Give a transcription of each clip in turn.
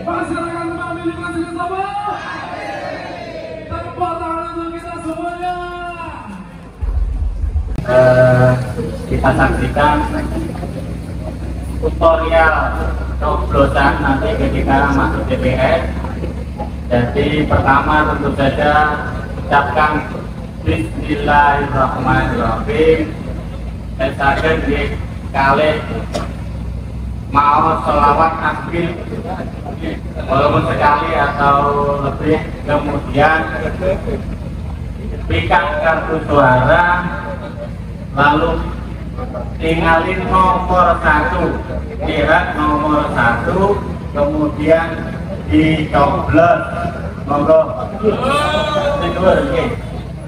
Kita semuanya. Eh, kita saksikan tutorial coblosan nanti ketika masuk DPR. Jadi pertama tentu saja ucapkan Bismillahirrahmanirrahim. dan saya kali mau selawat akbil walaupun sekali atau lebih kemudian berikan kartu suara lalu tinggalin nomor satu lihat nomor satu kemudian dicoblos. Monggo.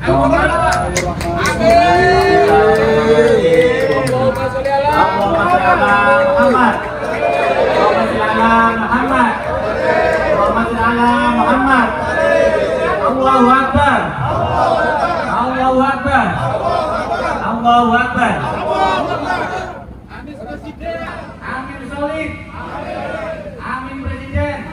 Nomor Akbar. Allahu Akbar. Allahu Akbar. Amin presiden